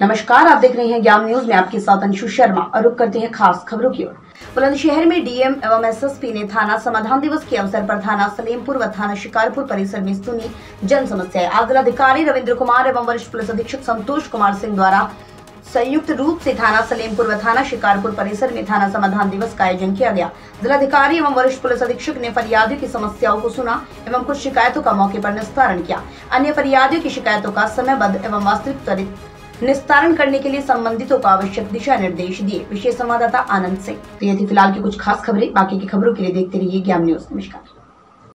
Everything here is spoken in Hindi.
नमस्कार, आप देख रहे हैं ज्ञान न्यूज़। में आपके साथ अंशु शर्मा और रुक करते हैं खास खबरों की ओर। बुलंदशहर में डीएम एवं एसएसपी ने थाना समाधान दिवस के अवसर पर थाना सलेमपुर व थाना शिकारपुर परिसर में सुनी जन समस्याएँ। आज जिलाधिकारी रविंद्र कुमार एवं वरिष्ठ पुलिस अधीक्षक संतोष कुमार सिंह द्वारा संयुक्त रूप से थाना सलेमपुर व थाना शिकारपुर परिसर में थाना समाधान दिवस का आयोजन किया गया। जिलाधिकारी एवं वरिष्ठ पुलिस अधीक्षक ने फरियादियों की समस्याओं को सुना एवं कुछ शिकायतों का मौके पर निस्तारण किया। अन्य फरियादियों की शिकायतों का समयबद्ध एवं वास्तविक त्वरित निस्तारण करने के लिए संबंधितों को आवश्यक दिशा निर्देश दिए। विशेष संवाददाता आनंद सिंह। तो ये थी फ़िलहाल की कुछ खास खबरें। बाकी की खबरों के लिए देखते रहिए ज्ञान न्यूज़। नमस्कार।